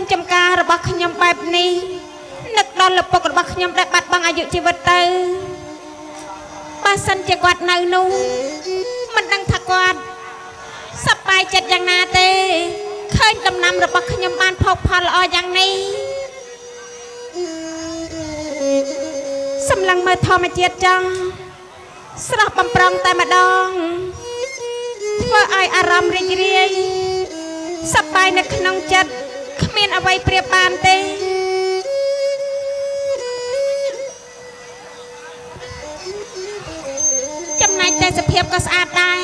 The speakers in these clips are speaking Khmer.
ញចំការរបស់ខ្ញុំបែបនេះនឹកដល់ឪពុករបស់ខ្ញុំដែលបាត់បង់អាយុជីវិតទៅបើសិនជាគាត់នៅនោះមិនដឹងថាគាត់សប្បាយចិត្តយ៉ាងណាទេឃើញដំណាំរបស់ខ្ញុំបានភោគផលល្អយ៉ាងនេះសម្លឹងមើលធម្មជាតិចង់ស្រស់បំប្រងតែម្ដងធ្វើឲ្យអារម្មណ៍រីករាយសប្បាយនៅក្នុងចិត្តគ្មានអ្វីប្រៀបបានទេចំណែកតែសភាពក៏ស្អាតដែរ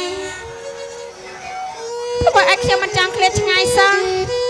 ធ្វើឲ្យខ្ញុំមិនចង់ឃ្លាតឆ្ងាយសោះ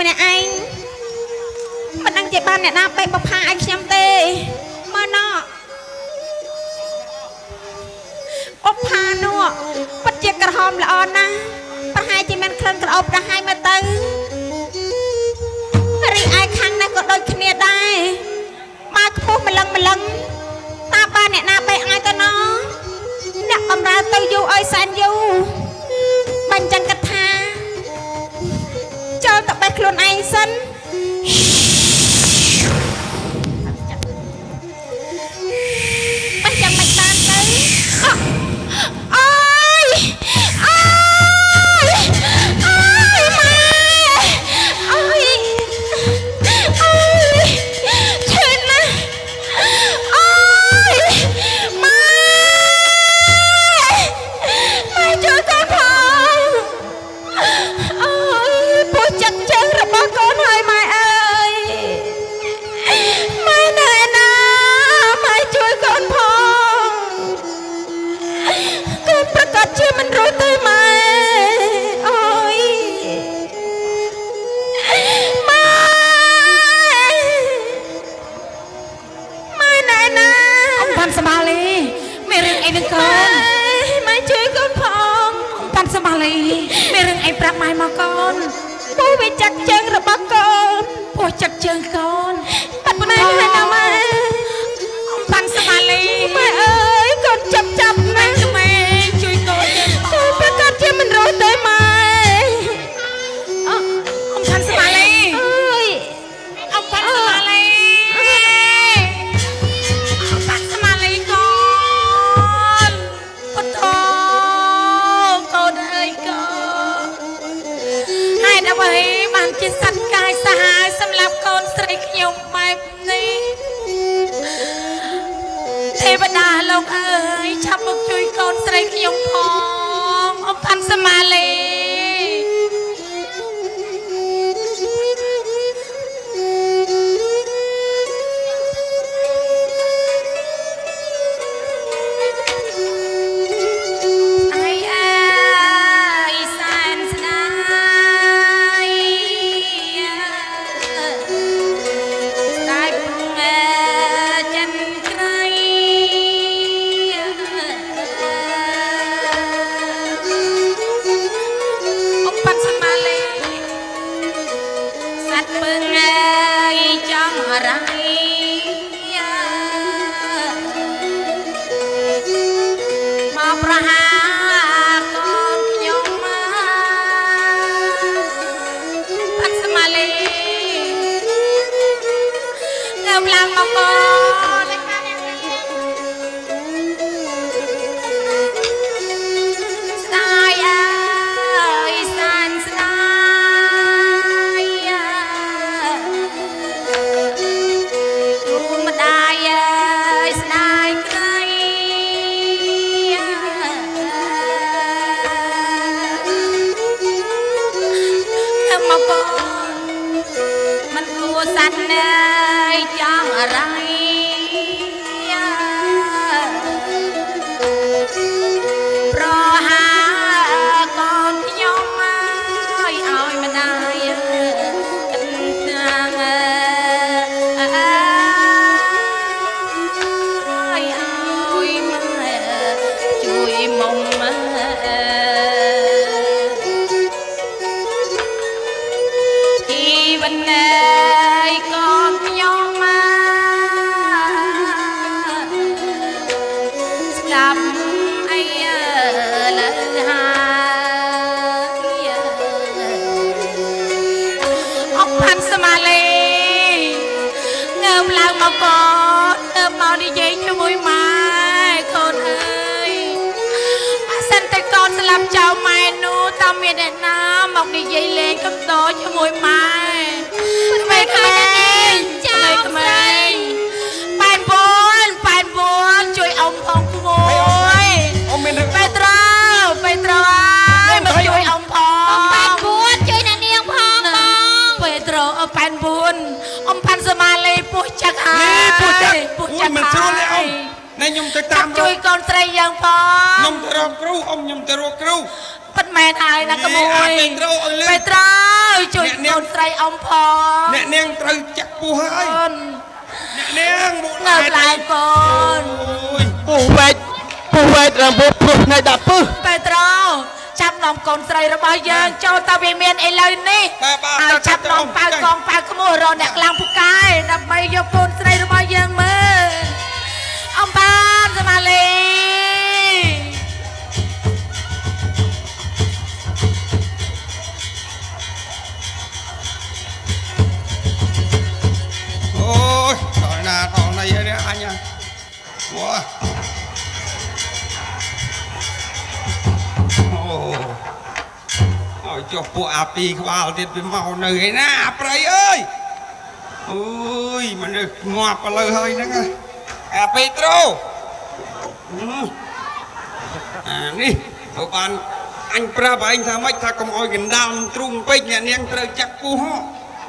ម្នាក់ឯងមិនដឹងជាបានអ្នកណាបេះបផាឲ្យខ្ញុំទេ ក្រហមល្អណាស់ប្រហែលជាមានក្លិនក្រអូបប្រហែលមើលទៅរីឯខាងនេះក៏ដូចគ្នាដែរបើខ្ពស់ម្លឹងម្លឹងតើបានអ្នកណាបេះឲ្យទៅណោះអ្នកបំរើទៅយូរឲ្យសែនយូរបាញ់ចឹងគិតថាចូលទៅបេះខ្លួនឯងសិន គួរសាត់អើយចង់អរៃប្រ មកនិយាយលេងកំដរជាមួយម៉ែក្មេងក្មេងចៅក្មេងប៉ែនពួនប៉ែនពួនជួយអ៊ំផងក្មួយអ៊ំមានរឿងពេត្រាពេត្រាអើយមកជួយអ៊ំផងប៉ែនពួនជួយអ្នកនាងផងបងពេត្រាអើប៉ែនពួនអ៊ំផាន់សមាលេពោះចាក់ហើយនេះពូចាក់ពោះអូចាយក់មិនស្រួលទេអ៊ំណែខ្ញុំទៅតាតាមមជួយកូនស្រីយើងផងខ្ញុំទៅរកគ្រូអ៊ំខ្ញុំទៅរកគ្រូ ប៉ិតមែនហើយណាក្មួយនេះអាពេត្រាឲ្យលឿនពេត្រាអើយជួយអ្នកនាងកូនស្រីអ៊ំផងអ្នកនាងត្រូវចាក់ពោះហើយកូនអ្នកនាងមកងើបឡើងកូនអូយពុះវែកពុះវែករំពោះព្រោះថ្ងៃដាក់ពឹសពេត្រាចាប់នំកូនស្រីរបស់យើងចូលទៅវាមានឥឡូវនេះបាទបាទហើយចាប់នំប៉ៅកងប៉ៅក្មួយរកអ្នកខ្លាំងពូកែដើម្បីយកកូនស្រីរបស់យើងមើលអំបានសមាលី ចុះពួកអាពីរក្បាលទៀតវាមកនៅឯណាអាប្រៃអើយអូយមនុស្សងាប់ឥឡូវហើយហ្នឹងណាអាពេត្រូហឹមអានេះទៅបានអញប្រាប់ឯងថាម៉េចថាកុំឲ្យកណ្ដាលទ្រូងពេកអ្នកនាងត្រូវចាក់ពុះហ៎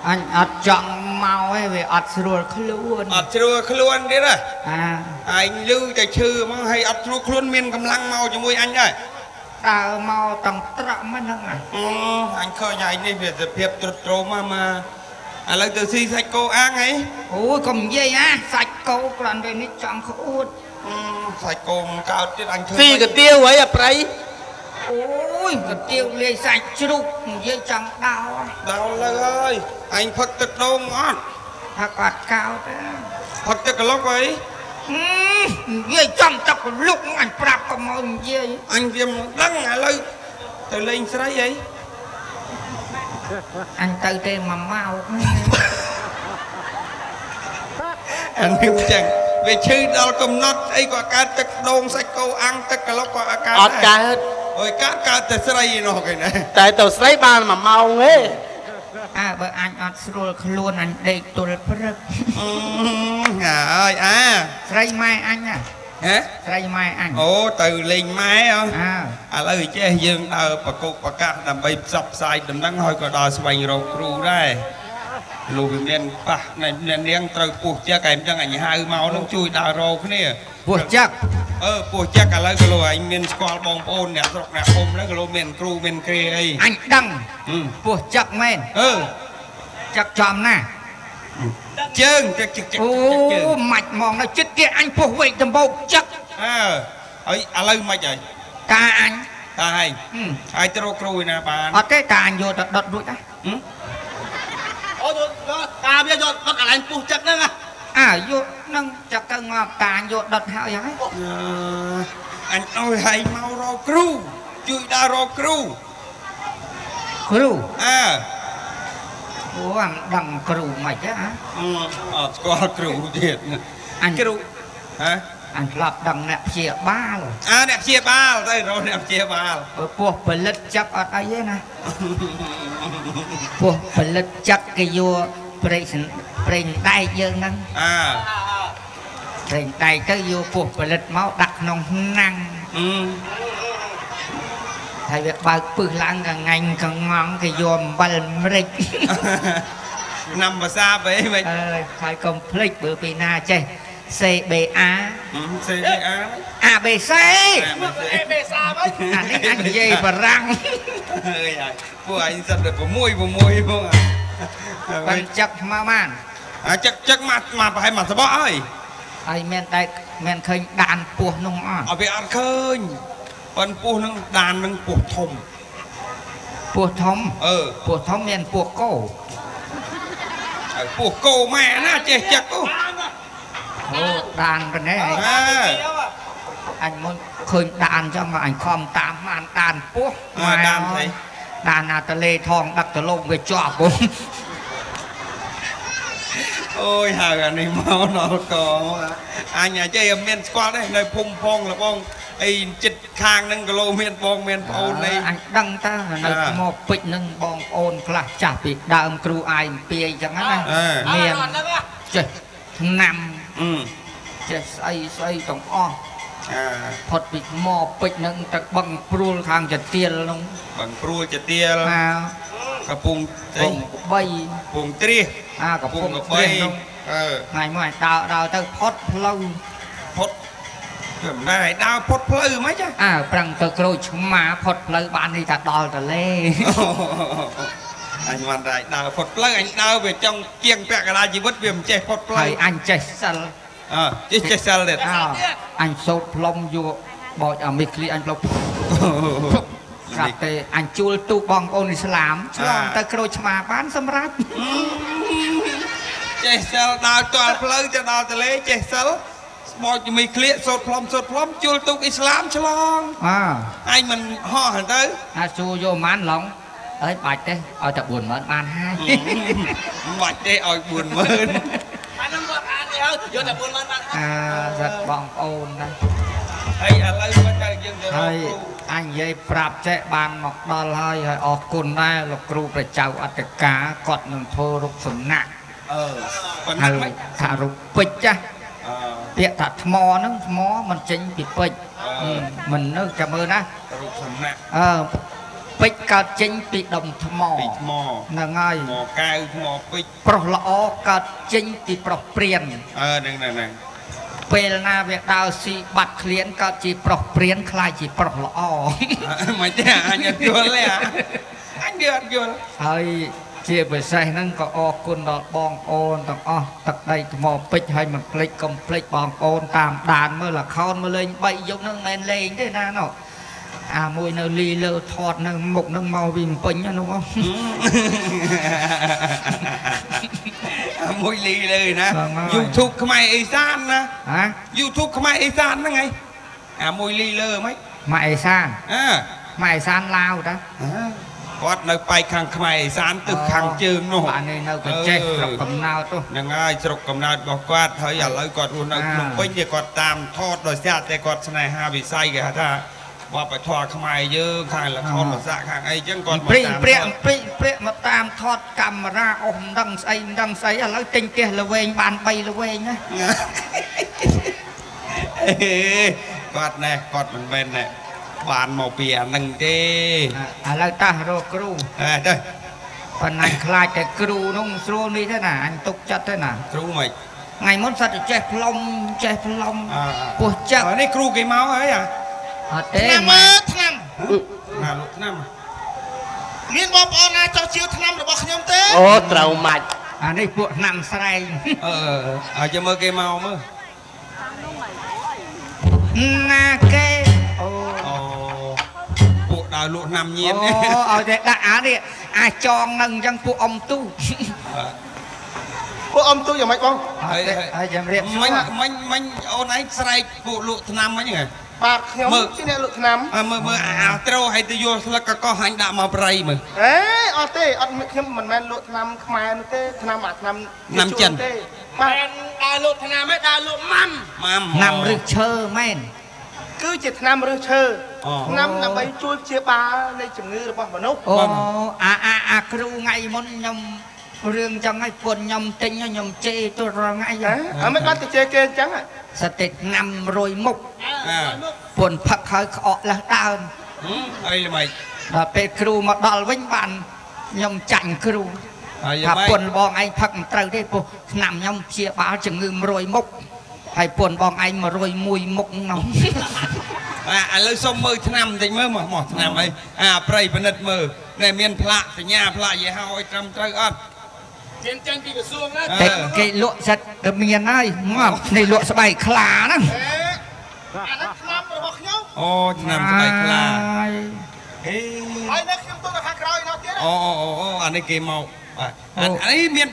អញអត់ចង់មកឯងវាអត់ស្រួលខ្លួនអត់ជ្រួលខ្លួនទៀតហ៎អាឯងលឺតែឈឺមកហើយអត់ជ្រួលខ្លួនមានកម្លាំងមកជាមួយអញដែរ ដើរមកតង់ត្រក់មកហ្នឹងអាអឺអញឃើញឯងនេះវាសភាពទ្រុឌទ្រោមមកមកឥឡូវទៅស៊ីសាច់គោអាំងហីអូយកុំនិយាយណាសាច់គោគ្រាន់តែនេះចង់ក្អួតអឺសាច់គោមិនកើតទៀតអញធ្វើស៊ីកាទៀវហើយអាប្រៃអូយកាទៀវលាយសាច់ជ្រូកនិយាយចង់ដោដល់លើហើយអញផឹកទឹកដូងអត់ថាអត់កោតទេផឹកទឹកក្លុកអីហឹម និយាយចំទឹកលុកអញប្រាប់កុំឲ្យនិយាយអញវាមិនដឹងឥឡូវទៅលេងស្រីអីអញទៅទេមួយម៉ោងអានេះចឹងវាឈឺដល់កំណត់អីក៏កើតទឹកដូងសាច់គោអាំងទឹកក្លុកក៏អត់កើតអត់កើតអើយកើតកើតតែស្រីនោះគេណាតែទៅស្រីបាន1ម៉ោងទេ អើបើអញអត់ស្រួលខ្លួនអញដេកទល់ព្រឹកអឺអើយអាស្រីម៉ែអញណាហ៎ស្រីម៉ែអញអូទៅលេងម៉ែអអើឥឡូវចេះយើងដើរប្រកុកប្រកាសដើម្បីផ្សព្វផ្សាយដំណឹងហើយក៏ដល់ស្វែងរកគ្រូដែរ លោកវិមានប៉ះអ្នកនាងត្រូវពោះចឹកឯងចឹងអញហៅមកនឹងជួយដើររកគ្នាពោះចឹកអឺពោះចឹកឥឡូវក៏លោកឯងមានស្គាល់បងប្អូនអ្នកស្រុកអ្នកភូមិហ្នឹងក៏លោកមានគ្រូមានគ្រាអីអញដឹងហឹមពោះចឹកមែនអឺចឹកចំណាជើងចឹកចឹកចឹកអូជើងមាច់ហ្មងនៅចិត្តគេអញពោះវែកដំបូកចឹកអើហើយឥឡូវមិនហើយតាអញតាហើយហឹមហើយទៅរកគ្រូឯណាបានអត់ទេតាអញយកទៅដុតរួចដែរហឹម អូយកតាវាយកដុតកន្លែងពុះចិត្តហ្នឹងណាអាយកនឹងចាក់ទៅងាប់តាយកដុតហើយហើយអឺអញអើយហើយមករកគ្រូជួយដើររកគ្រូគ្រូអើអូអាមិនដឹងគ្រូមិនទេអាអឺអត់ស្គាល់គ្រូទៀតអញគ្រូហ៎ អញធ្លាប់ដឹងអ្នកព្យាបាលអើអ្នកព្យាបាលទៅរកអ្នកព្យាបាលព្រោះពោះផលិតចាប់អត់អីទេណាពោះផលិតចាប់គេយកប្រេងសណ្ប្រេងដែកយើងហ្នឹងអើប្រេងដែកទៅយកពោះផលិតមកដាក់ក្នុងឆ្នាំងអឺហើយវាបើកពឹសឡើងកងាញ់កងងគេយកអំបិលម្រេចណាំភាសាបែមិនអើយហើយកុំភ្លេចបើពីណាចេះ CBA សេអា ABC បេសាមកអានេះអញនិយាយបារាំងអើយហើយពួកអញសិតតែ6 6ផងអាបាញ់ចឹកមកបានអាចឹកចឹកមកមកប្រហែលមកសបកហើយហើយមានតែមានឃើញដានពោះនោះអត់អត់វាអត់ឃើញប៉ុនពោះនឹងដាននឹងពោះធំពោះធំអឺពោះធំមានពោះគោហើយពោះគោម៉ែណាចេះចឹកអូអូ ដានប៉ុណ្ណេះអើអញមុនឃើញដានចឹងមកអញខំតាមបានដានពោះមកដានស្អីដានណាតលេថងដឹកទៅលោកវាជាប់ពុះអូយហើយអានេះមកដល់កអញអាចអត់មានស្គាល់ទេនៅភូមិផងលបងអីចិត្តខាងហ្នឹងគីឡូមានបងមានប្អូនអីអញដឹងតើនៅអ่าថ្មពេជ្រនឹងបងប្អូនខ្លះចាស់ពីដើមគ្រូអាយអំពីអញ្ចឹងណាអ่าមានចេះឆ្នាំអឺ ចេះស្អីស្អីទាំងអស់អាផុតពីថ្មពេជ្រនឹងទឹកបឹងព្រួលខាងចទៀលនោះបងព្រួលជាទៀលណាកំពុងពអីង3កំពុងត្រៀសអាកំកំពុពុងងកព្រៀបីងនោះអឺថ្ងៃមួយឲ្យដើរដើរទៅផុតផ្លូវផុតខ្ញុំណែឲ្យដើរផុតផ្លូវមិនចាអើប្រឹងទៅក្រូចឆ្មាផុតផ្លូវបាននេះថាដល់តលេ អញមិនដែរដើរផុតផ្លូវអញដើរវាចង់គៀងពាក់កណ្ដាលជីវិតវាមិនចេះផុតផ្លូហើវយអញចេះសិលអើចេះចេះសិលទៀតអើអញសូត្រផ្លុំយកបោចអាមីឃ្លីអញផ្លុំស្រាប់តែអញជួលទូបងប្អូនអ៊ីស្លាមឆ្លងទៅក្រូចឆ្មាបានសម្រាប់ចេះសិលដើរទាល់ផ្លូវទៅដល់ទន្លេចេះសិលស្បោចជំនីក្លៀកសូត្រផ្លុំសូត្រផ្លុំជួលទុកអ៊ីស្លាមឆ្លងអើអញមិនហោះហ្នឹងទៅអាជួយកម៉ានឡង អើយបាច់ទេឲ្យតែ40000បានហើយមិនបាច់ទេឲ្យ40000អានឹងគាត់អាននេះហើយយកតែ4ម៉ឺនបានអាសិតបងប្អូនណាហើយឥឡូវមកទៅយើងទៅរកហើយគ្រូអញនិយាយប្រាប់ចេះបានមកដល់ហើយហើយអរគុណដែរលោកគ្រូប្រជាអត្តការគាត់នឹងធ្វើរូបសំណាក់អឺប៉ុណ្ហៅណាមិនថារូបពេជ្រចាស់អឺពាក្យថាថ្មហ្នឹងថ្មมันចេញពីពេជ្រអឺមិននៅចាំមើលណារូបសំណាក់អើ ពេជ្រកើតចេញពីដុំថ្មពីថ្មហ្នឹងហើយថ្មកៅថ្មពេជ្រប្រុសល្អកើតចេញពីប្រុសព្រានអឺហ្នឹងហ្នឹងហ្នឹងពេលណាវាដើរស៊ីបាត់ឃ្លានកើតជាប្រុសព្រានខ្លាយជាប្រុសល្អមិនទេអញអត់យល់ទេអាអញវាអត់យល់ហើយជាពិសេសហ្នឹងក៏អរគុណដល់បងប្អូនទាំងអស់ទឹកដីថ្មពេជ្រហើយមិនភ្លេចកុំភ្លេចបងប្អូនតាមដានមើលល្ខោនមើលលេង3យប់ហ្នឹងមិនមែនលេងទេណាណោះ អាមួយនៅលីលើថតនៅមុខហ្នឹងមកវាមិនពេញណានោះអាមួយលីលើណាហ្នឹងហើយ YouTube ខ្មែរអេសានណាហ៎ YouTube ខ្មែរអេសានហ្នឹងហើយអាមួយលីលើហ្មងម៉ាក់អេសានអើម៉ាក់អេសានឡាវតាគាត់នៅប៉ែកខាងខ្មែរអេសានទឹកខាងជើងនោះបាទនេះនៅកញ្ចេះអឺស្រុកកំណើតនោះហ្នឹងហើយស្រុកកំណើតរបស់គាត់ហើយឥឡូវគាត់រស់នៅអាភ្នំពេញទេគាត់តាមថតដោយសារតែគាត់ស្នេហាវិស័យគេហៅថា បបធរខ្មែរយើងខាងលខោនភាសាខាងអីចឹងគាត់មកព្រីតាមព្រាកថតព្រីព្រាកមកតាមថតកាមេរ៉ាអស់មិនដឹងស្អីមិនដឹងស្អីឥឡូវទិញផ្ទះល្វែងបាន3ល្វែងណាអេគាត់ណែគាត់មិនមែនណែបានមកពីអានឹងទេឥឡូវតោះរកគ្រូអេទៅប៉ុន្តែខ្លាចតែគ្រូនោះស្រួលនេះទេណាអញទុកចិត្តទេណាគ្រូមិនថ្ងៃមុនសត្វតែចេះផ្លុំចេះផ្លុំអើពោះចឹកអើនេះគ្រូគេមកហើយអា អត់ទេឆ្នាំម៉ែមើលឆ្នាំណាលោកឆ្នាំមានបងប្អូនណាចោះជឿឆ្នាំរបស់ខ្ញុំទេអូត្រូវមាច់អានេះពួកឆ្នាំស្រែងអឺឲ្យចាំមើលគេមកមើលណាគេអូអូពួកដើរលក់ឆ្នាំញៀនអូឲ្យតែដាក់អានេះអាចចងនឹងអញ្ចឹងពួកអ៊ំទូពួកអ៊ំទូយ៉ាងម៉េចបងហើយហើយចាំរៀបសួមិរញមិញមិញអូនឯងស្រែកពួកលក់ថ្នាំមិញហ៎ បាទខ្ញុំមើលជាអ្នកលក់ថ្នាំអើមើលមើលអាត្រូឲ្យទៅយកស្លឹកកកោះហាញ់ដាក់មកប្រៃមើលអេអត់ទេអត់ខ្ញុំមិនមែនលក់ថ្នាំខ្មែរនោះទេថ្នាំអាថ្នាំថ្នាំចិនទេបាទដើរលក់ថ្នាំឯងដើរលក់ម៉ាំម៉ាំណាំរឹសឈើមែនគឺជាថ្នាំរើសឈើអូថ្នាំដើម្បីជួយព្យាបាលនៃជំងឺរបស់មនុស្សអូអាអាអាគ្រូថ្ងៃមុនខ្ញុំ រឿងចឹងឲ្យពុនខ្ញុំទិញឲ្យខ្ញុំជេរទល់រាល់ថ្ងៃហ៎អើមិនបានទៅជេរគេអញ្ចឹងហ៎សតិឆ្នាំរយមុខអើពុនផឹកហើយក្អកលះដើមហឹមអីល្មិចដល់ពេលគ្រូមកដល់វិញបានខ្ញុំចាញ់គ្រូហើយថាល្មិចពុនបងឯងផឹកមិនត្រូវទេពោះឆ្នាំខ្ញុំព្យាបាលជំងឺ100មុខហើយពុនបងឯង101មុខហ្នឹងអាឥឡូវសុំមើលឆ្នាំបន្តិចមើលមកមកឆ្នាំអីអាប្រៃពិនិត្យមើលណែមានផ្លាកសញ្ញាផ្លាកយីហោឲ្យត្រឹមត្រូវអត់ ចេញចេញពីក្រសួងណាតែគេលក់សិតទៅមានហើយមកនេះលក់ស្បែកខ្លាហ្នឹងអេអានោះថ្នាំរបស់ខ្ញុំអូឆ្នាំស្បែកខ្លាហើយអេហើយនៅខ្ញុំទុកនៅខាងក្រោយនោះទៀតអូអូអូអូអានេះគេមកបាទអាអានេះមាន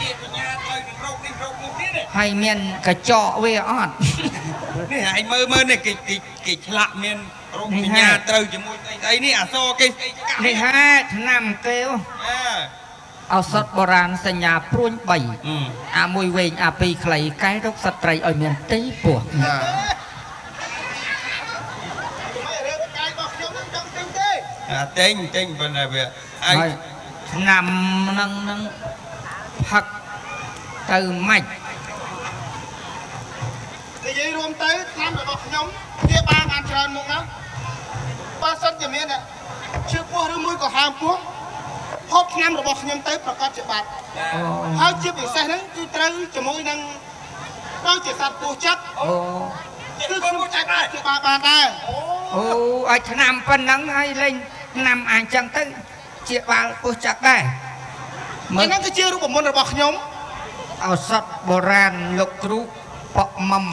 មានបញ្ញាត្រូវនឹងរោគនេះរោគនោះទៀតទេហើយមានកញ្ចក់វាអត់នេះឯងមើលមើលនេះគេគេគេឆ្លាក់មានរោគបញ្ញាត្រូវជាមួយស្អីស្អីនេះអសរគេស្អីកាក់នេះហេឆ្នាំគេអើ ឱសថបុរាណសញ្ញាព្រួញ3អឺអាមួយវែងអាពីរខ្លីកែរកសត្រីឲ្យមានទីពោះហើយរឿងកាយរបស់ខ្ញុំនឹងចង់ទិញទេអាតេងតេងប៉ុន្តែវាឯហើយងឆ្នាំហ្នឹងហ្នឹងផឹកទៅម៉េចនិយាយរួមទៅថ្នាំរបស់ខ្ញុំវាបានបានច្រើនមុខណាស់បើសិនជាមានឈឺពោះឬមួយក៏ហើមពោះ ហូបថ្នាំរបស់ខ្ញុំទៅប្រកាសជាបាត់អូហើយជាពិសេសហ្នឹងគឺត្រូវជាមួយនឹងដូចជាសត្វពោះចិត្តអូគឺខ្ញុំអាចជាបានបានដែរអូឲ្យឆ្នាំប៉ុណ្ណឹងហើយលេងឆ្នាំអញ្ចឹងទៅជាបាល់ពោះចាក់ដែរមើអាលហ្នឹងគឺជារូបមន្តរបស់ខ្ញុំឱសថបុរាណលោកគ្រូប៉ក់មុំ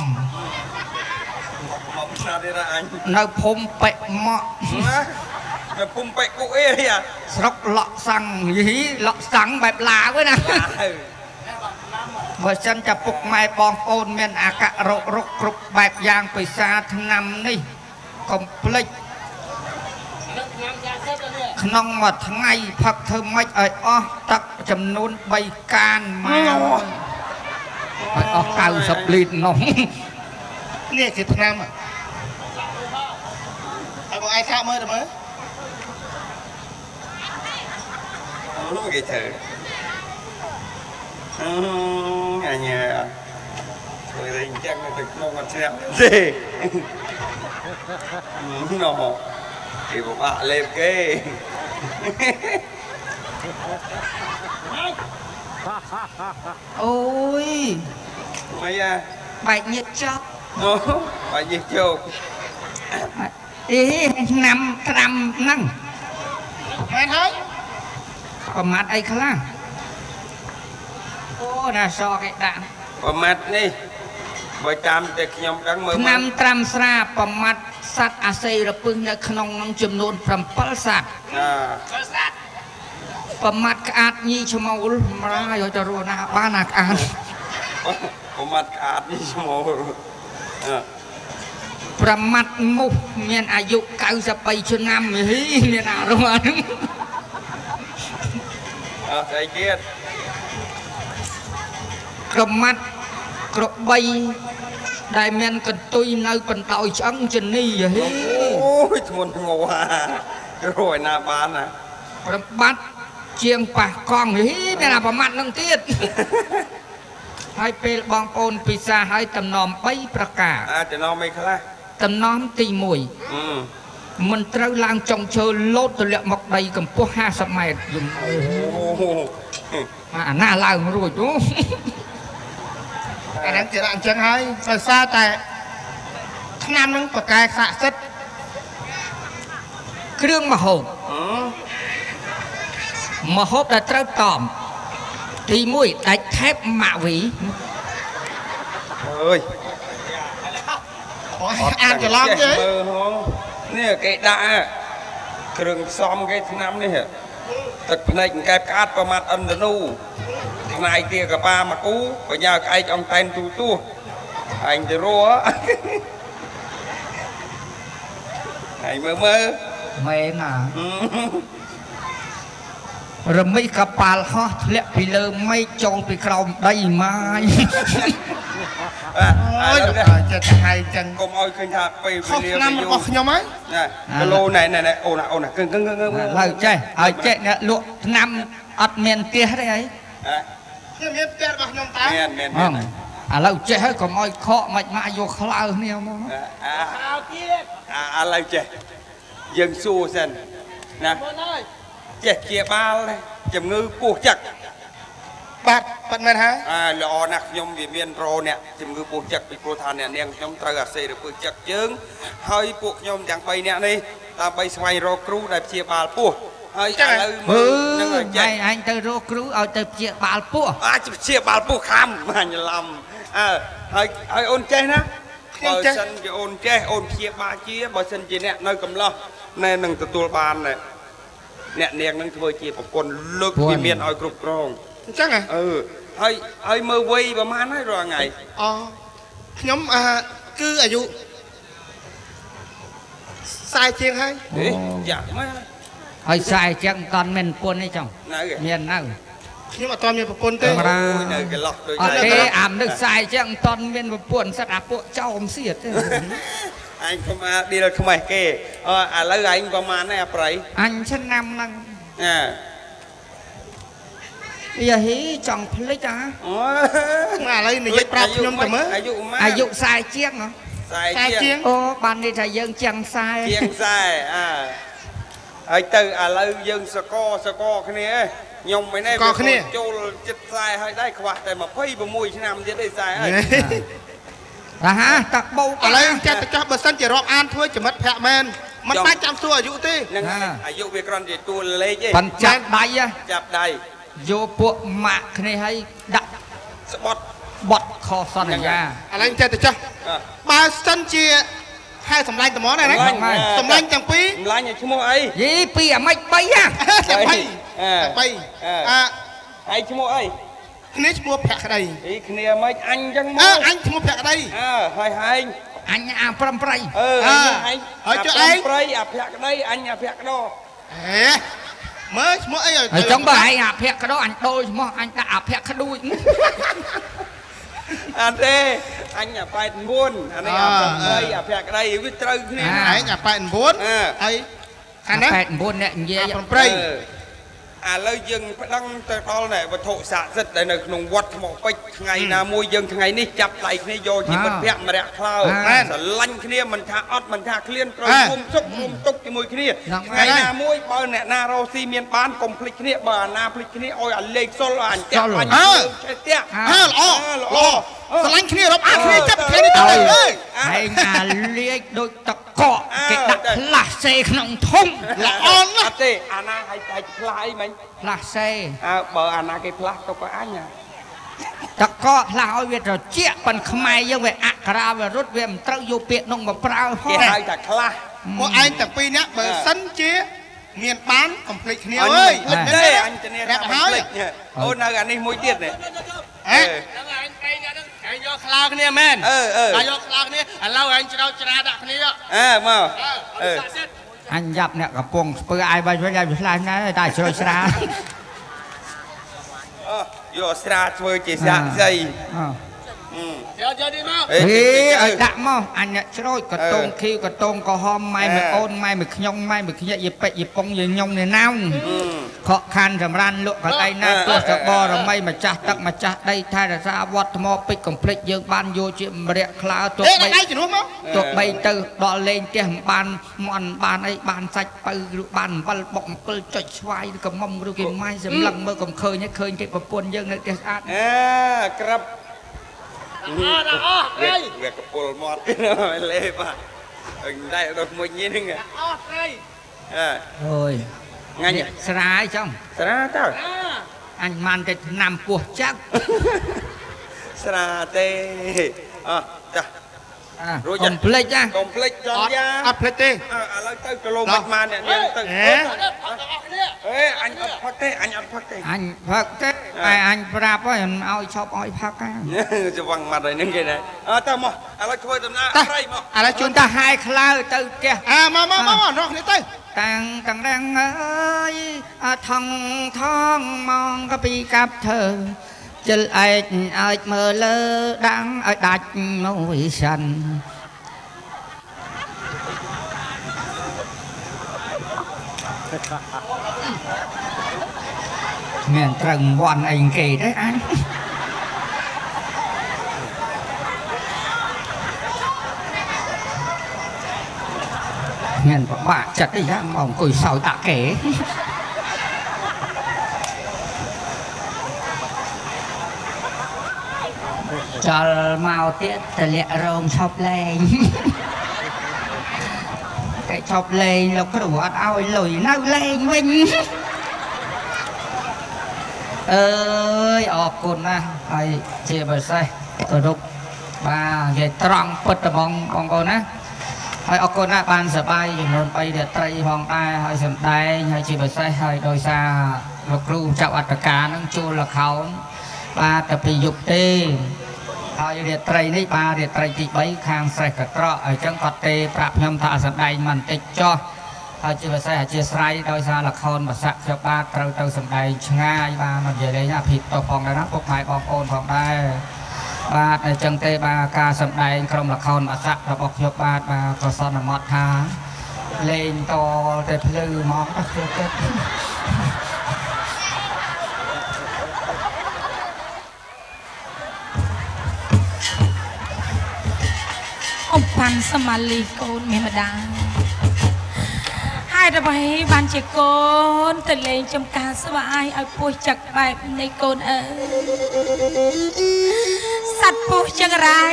មកឆ្លាតទេណាអញនៅភូមិប៉ែកម៉ក់ណាតែ ពុំបែកគុកអីអាស្រុកលក់សាំងយីលក់សាំងបែបឡាវឯណាអើបើសិនតែពុកម៉ែបងប្អូនមានអាការៈរុកគ្រប់បែបយ៉ាងពិសាឆ្នាំនេះកុំភ្លេចក្នុងមួយថ្ងៃផឹកធ្វើម៉េចឲ្យអស់ទឹកចំនួន3កានមកឲ្យអស់90លីត្រនោះនេះជាថ្នាំហើយបងឯងឆាកមើលទៅមើល នោះគេធ្វើអឺអញធ្វើតែអញ្ចឹងទៅក្នុងអត់ស្រាប់ទេណូគេបបាក់លេ ប្រមាទអីខ្លះអូណាសគេដាក់ប្រមាទនេះបើតាមតែខ្ញុំដឹងមើលឆ្នាំត្រាំស្រាប្រមាទសត្វអាស័យរពឹសនៅក្នុងនឹងចំនួន7សត្វអឺសត្វប្រមាទក្អាតញីឈ្មោលមរាយទៅរស់ណាបានណាក្អាតប្រមាទក្អាតញីឈ្មោលប្រមាទមុខមានអាយុ93ឆ្នាំហីមានអារម្មណ៍ អត់ស្អីទៀតក្រមាត់ក្របីដែលមានកន្ទុយនៅបណ្ដោយឆ្អឹងជនីហីអូយធ្ងន់ធ្ងរហារួយណាបានណាប្របាត់ជាងប៉ះកង់ហីមានអាប្រមាត់នឹងទៀតហើយពេលបងប្អូនពិសាហើយតំណម3ប្រការអាចចំណងមិនខ្លះតំណមទី1អឺ មិនត្រូវឡើងចុងឈើលោតទម្លាក់មកដីកម្ពស់50ម៉ែត្រយំអូអាណាឡើងរួចអូអាហ្នឹងជាដាក់អញ្ចឹងហើយដោយសារតែថ្នាំហ្នឹងប្រកែស័ក្តិសិទ្ធិគ្រឿងមហូបអឺមហូបដែលត្រូវតមទី1ដាច់ថេបម៉ាក់វីអើយអូយអានច្រឡំទេមើលហង នេះគេដាក់គ្រឿងផ្សំគេឆ្នាំនេះអទឹកភ្នែកអង្កែបក្អាត់ប្រមាត់អិនតនូផ្នែកទាកប៉ាមកគូបញ្ញាក្អែកអងតែនទូទួអញទៅរស់ហើយមើលមើលមែនណា រមិចកប៉ាល់ហោះធ្លាក់ពីលើមេឃចូលពីក្រោមដីម៉ាយអើអូយឥឡូវនេះចិត្តទៅហើយចឹងកុំឲ្យឃើញថាពេលខុសវេលាឆ្នាំវាយូរបស់ខ្ញុំហើយណាគីឡូណែណែណែអូនណាអូនណាកឹងកឹងកឹងកឹងឥឡូវចេះឲ្យចេះអ្នកលក់ឆ្នាំអត់មានផ្ទះទេអីខ្ញុំមានផ្ទះរបស់ខ្ញុំតើមែនមែនហមែងនឥឡូវចេះហើយកុំឲ្យខកមិនមកយកខ្លៅគ្នាមកអាខោទៀតអាឥឡូវចេះយើងសួរសិនណាមុនហើយ ចេះជាបាលជំងឺពោះចឹកបាទប៉ាត់មែនហើយអាល្អណាស់ខ្ញុំវាមានរោអ្នកជំងឺពោះចឹកពីព្រោះថាអ្នកនាងខ្ញុំត្រូវអាសេរពើចឹកជើងហើយពួកខ្ញុំទាំង3នាក់នេះដើម្បីស្វែងរកគ្រូដែលព្យាបាលពោះហើយឥឡូវមើមើលនឹងឲ្យចេះឯងឯងទៅរកគ្រូឲ្យទៅព្យាបាលពោះអាចព្យាបាលពោះខំបាញ់ច្រឡំអើហើយហើយអូនចេះណាខ្ញុំបើចេះសិនជាអូនចេះអូនព្យាបាលជាបើសិនជាអ្នកនៅកំឡោះណែនឹងទទួលបានណែ អ្នកនាងនឹងធ្វើជាប្រពន្ធលើកវិមានឲ្យគ្រប់គ្រងអញ្ចឹងហ៎អឺហើយហើយមើលវ័យប្រហែលហើយរាល់ថ្ងៃអូខ្ញុំអឺគឺអាយុ40ជាងហើយអេយ៉ាក់មកហើយខ្សែចឹងមិនតាន់មានពុនទេចង់នៅឯមាននៅខ្ញុំអត់ទាន់មានប្រពន្ធទេធម្មតាអូយនៅកន្លោះដូចអត់តែទេអាមនឹកខ្សែចឹងមិនតាន់មានប្រពន្ធសិតអាពួកចោមសៀតទេ អញកុំអាឌីលខ្មេះគេអឥឡូវឯងប្រហែលហើយអាប្រៃអញឆ្នាំហ្នឹងអាយាហីចង់ភ្លេចអាអូមកឥឡូវនិយាយប្រាប់ខ្ញុំទៅមើលអាយុម៉ាអាយុខ្សែជាងហ៎ខ្សែ40ជាជាងងអូបាននេះថាយើងជាងខ្សែជាងខ្សែអើហើយទៅឥឡូវយើងសកសកគ្នាខ្ញុំមិនទេចូលចិត្តខ្សែហើយដែរខ្វះតែ26ឆ្នាំទៀតទេខ្សែហើយ អាហាតាបោកឥឡូវចិត្តចោះបើសិនជារាប់អានធ្វើចំណិតភ័ក្រមែនមិនបាច់ចាំសួរអាយុទេនឹងអាយុវាគ្រាន់តែតួលេខទេប៉ិនចាប់ដៃចាប់ដៃយកពួកម៉ាក់គ្នាឲ្យដាក់ស្បត់បត់ខុសសន្យាឥឡូវចេះទៅចោះបើសិនជាហៅសម្លាញ់ត្មងណាសម្លាញ់ទាំងពីរសម្លាញ់ឈ្មោះអីយីពីរអាម៉េច3ហ៎3 3អើហើយឈ្មោះអី គ្នាឈ្មោះភក្តីអីគ្នាមិនអញចឹងមអើកអញឈ្មោះភក្តីអើហើយហែងអញអាប្រំប្រៃអឺអើហែងហើយចុះអាឯងប្រៃអាភក្តីអញអាភក្តោហេមើលឈ្មោះអីឲ្យហើយចង់បើឯងអាភ័ក្រក្ដោអញដូរឈ្មោះអញដាក់អាភ័ក្រក្ដួចអត់ទេអញអា89អានេះអាភក្តីអាភក្តីវាត្រូវគ្នាអាណាឯងអា89អើហើយខាងណា89អ្នកនិយាយអាប្រំប្រៃអឺ ឥឡូវយើងប្តឹងទៅដល់ណែវត្ថុស័ក្តិសិទ្ធិដែលនៅក្នុងវត្តថ្មពេជ្រថ្ងៃណាមួយយើងថ្ងៃនេះចាប់ដៃគ្នាយកជាមិត្តភក្តិម្នាក់ខ្លើស្រឡាញ់គ្នាមិនថាអត់មិនថាឃ្លានត្រូវគុំសុខគុំទុកជាមួយគ្នាថ្ងៃណាមួយបើអ្នកណារស់ស៊ីមានបានកុំភ្លេចគ្នាបើអាណាភ្លេចគ្នាឲ្យអាលេខសុលអញតែអញចេះតែអើល្អល្អ ស្រឡាញ់គ្នារាប់អានគ្នាចាប់គ្នានេះទៅអើយឯងអាលាកដូចតកកគេដាក់ផ្លាស់សេក្នុងធុងល្អណាអស់ត់ទេអាណាឲ្យតែផ្លាស់អីមិញផ្លាស់សេអើបើអាណាគេផ្លាស់ទៅក៏អញតកកផ្លាស់ឲ្យវាត្រជាក់ប៉ិនខ្មែរយើងវាអក្ខរាវារត់វាមិនត្រូវយកពាក្យនោះមកប្រើហគេោះហៅថាខ្លះពួកឯងទាំងពីរនាក់បើសិនជា មានបាន complete គ្នាអញអើយមិនទេអញធានាថារាប់មិនហើយភ្លេចអូននៅអានេះមួយទៀតនេះហេហ្នឹងឯងឯងអ្នកហ្នឹងឯងយកខ្លោគ្នាមែនអឺអឺតែយកខ្លោគ្នាឥឡូវឯងច្រោចច្រាដាក់គ្នាអអើមកឺអឺស័ក្តិសិទ្ធិអញយ៉ាប់អ្នកកំពុងស្ពើអាយបាញ់វិញឲ្យវាឆ្លាស់ណាស់តែជ្រោយស្រាលអយកស្រាធ្វើជាសាក់សីអឺ យកយកនេះមកអេហេឲ្យដាក់មកអញអ្នកជ្រោចកតងខៀវកតងក្រហមម៉ែមួយអូនម៉ែមួយខ្ញុំម៉ែមួយខ្ញាក់យីពេជ្រយីប៉ុងយីញុំនេះណៅខកខានចម្រានលក់កន្លែងណាទោះសបរមីម្ចាស់ទឹកម្ចាស់ដីថែរក្សាវត្តថ្មពេជ្រកំភ្លេចយើងបានយកជាម្រាក់ក្លើទោះហេបីដៃជំនួសមកទោះបីទៅដល់លេងផ្ទះមិនបានមន់បានអីបានសាច់បើឬបានអំបិលបុកអំពិលចុចស្វាយឬក៏មុំឬគេម៉ាយសម្លឹងមើលកំឃើញឃើញគេប្រពន្ធយើងនៅផ្ទះស្អាតអើក្រាប់ អស់ដល់អស់វាត្រីវាកពុលមាត់លេបាទអញដែរដល់មួយញីហ្នឹងអស់ត្រីអើអូយងាញ់ស្រាយចំស្រាតើអាអញបានតែឆ្នាំពោះចាក់ស្រាទេអោះចាអារួចកុំភ្លេចណាកុំភ្លេចចអន់ត់យ៉ាអត់ភ្លេចទេអើឥឡូវទៅគីឡូមិនបានអ្នកនាងទៅអេអេអញអត់ ផឹកទេអញអត់ផឹកទេអញផឹកទេតែអញប្រាប់ហើយមិនឲ្យឈប់ឲ្យផឹកហ្នឹងច្វឹងមាត់ហើយនឹងគេណាអើតើមកឥឡូវធ្វើដំណើរព្រៃមកឥឡូវជូនតែតាហាយខ្លៅទៅផ្ទះអាមកមកមកមករកគ្នាទៅតាំងតាំងរាំងអើយអថងថងមកកពីកាប់ធ្វើជិលឯកឲ្យមើលលើដាំងឲ្យដាច់មួយសិន មានត្រឹងវ័នអីគេទេអញមានពិបាកចិត្តទេយ៉ាងមកអង្គុយសោយតាក់គេចលមកទៀតតលាក់រោងឈប់លេងតែឈប់លេងលោកគ្រូអត់ឲ្យលុយនៅលេងវិញ អើយអរគុណណាស់ហើយជាពិសេសគោរពបាទនិយាយត្រង់ពិតត្មងបងប្អូនណាហើយអរគុណណាស់បានសប្បាយចំនួន3រាត្រីផងដែរហើយសំដែងហើយជាពិសេសហើយដោយសារលោកគ្រូចៅអត្តការនឹងជួលលខោនបាទតែពីយប់ទេហើយរាត្រីនេះបាទរាត្រីទី3ខាងស្រេះកត្រកអញ្ចឹងគាត់ទេប្រាប់ខ្ញុំថាសំដែងមិនតិចចោះ ហើយជាភាសាអធិស្ឋានដោយសារលខោនភាសាខ្ញុំបាទត្រូវទៅសម្ដែងឆ្ងាយបាទមកនិយាយលេងអភិតទៅផងដែរណាពុកម៉ែបងប្អូនផងដែរបាទអញ្ចឹងទេបាទការសម្ដែងក្រុមលខោនភាសារបស់ខ្ញុំបាទបាទក៏សន្មត់ថាលេងតតែភ្លឺហ្មងអស់ខ្ញុំគិតអ៊ំប៉ាន់សមាលីកូនមានម្ដាយ ហើយអ្វីបានជាកូនទៅលេងចំការស្វាយឲ្យពោះចឹកបែបនៃកូនអើយសัตว์ពោះចឹងរ៉ៃ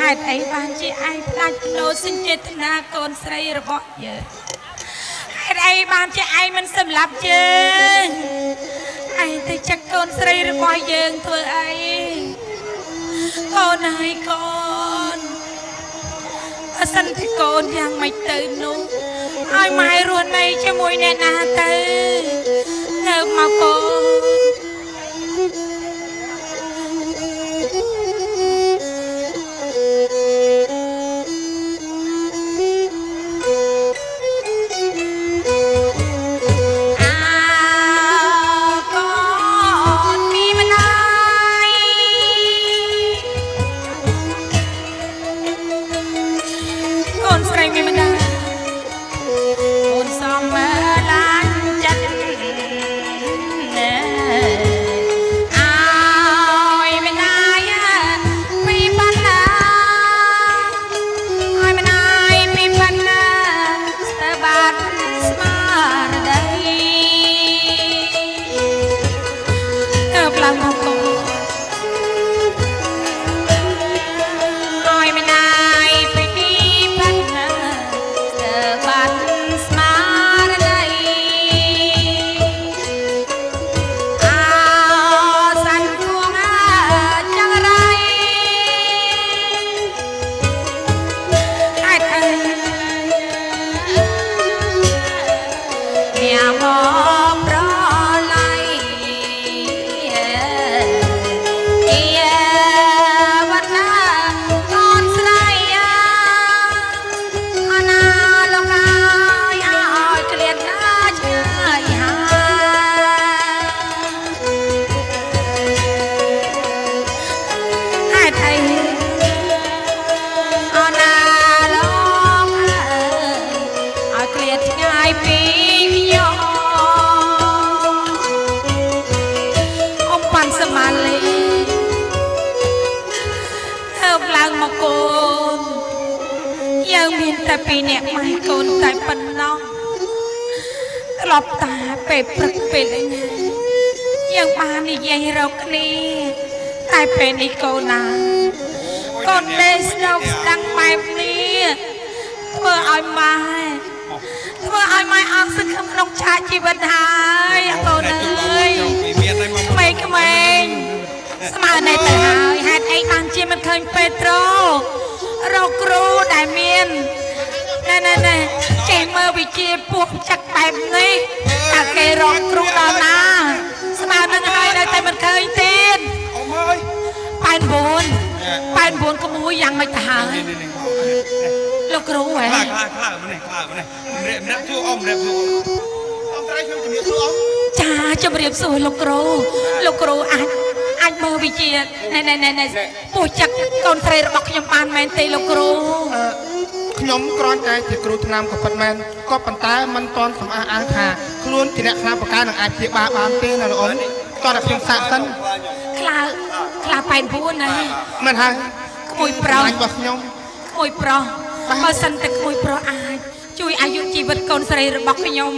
ហេតុអីបានជាឯងផ្ដាច់ភ្នោសិញ្ចេតនាកូនស្រីរបស់យើងហេតុអីបានជាឯងមិនសម្លាប់យើងឯងទៅចឹកកូនស្រីរបស់យើងធ្វើអីកូនហើយកូន អសិនទីកូនយ៉ាងម៉េចទៅនោះឲ្យម៉ែរស់នៅជាមួយអ្នកណាទៅទៅមកកូន នស្លាប់តាពេលព្រឹកពេលអីណាយើងបាននិយាយរកគ្នាតែពេលនេះកូនណាកូនដេស្ដោកស្ដាំងបែបនេះធ្វើឲ្យម៉ែធ្វើឲ្យម៉ែអស់សង្ឃឹមក្នុងឆាកជីវិតហើយកូនអើយពីមានហើយមកក្មេងក្មេងស្មើនេះទៅហើយហេតុអីបានជាមិនឃើញពេត្រូរកគ្រូដែលមានណែណែណែ ចេះមើលវិជាពោះចាក់បែបនេះតើគេរកគ្រូដល់ណា ស្មើនឹងហើយនៅតែមិនឃើញទៀតអ៊ំអើយប៉ែន9ប៉ែន9ក្មួយយ៉ាងម៉េចទៅហើយនេះនេះនេះលោកគ្រូហ៎ខ្លាខ្លាខ្លាម្នេះខ្លាម្នេះម្រាបម្រាបជួអ៊ំម្រាបជួអ៊ំត្រីខ្ញុំជំរាបសួរអ៊ំចាជំរាបសួរលោកគ្រូលោកគ្រូអាចអាចមើលវិជាណែណែណែណែពោះចាក់កូនស្រីរបស់ខ្ញុំបានមែនទេលោកគ្រូអឺ ខ្ញុំគ្រាន់តែជាគ្រូថ្នាំក៏ប៉ុន្មានក៏ប៉ុន្តែមិនទាន់សម្អាតអាងថាខ្លួនជាអ្នកខ្លាបកានឹងអាចព្យាបាលបានទេណាលោកអ៊ំតោះតែខ្ញុំសាកសិនខ្លាខ្លាប៉ែន4ណាមិនហើយក្មួយប្រុសអញរបស់ខ្ញុំក្មួយប្រុសបើសិនតែក្មួយប្រុសអាចជួយអាយុជីវិតកូនស្រីរបស់ខ្ញុំ